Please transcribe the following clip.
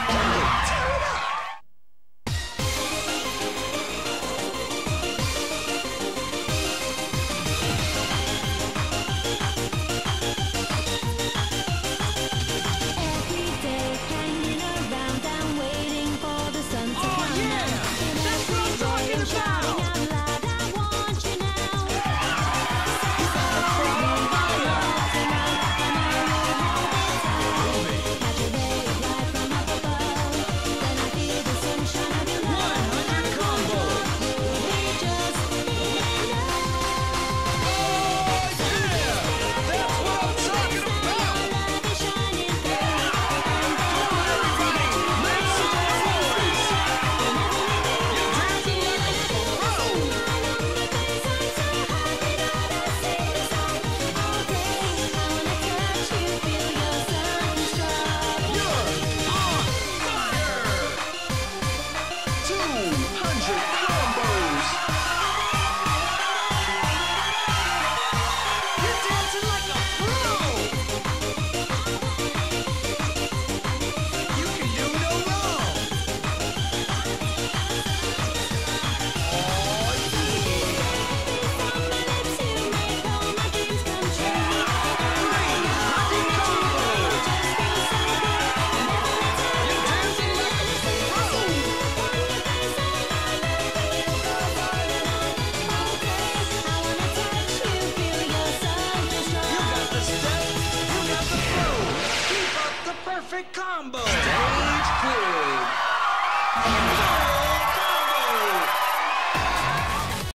Yeah. Perfect combo. Stage.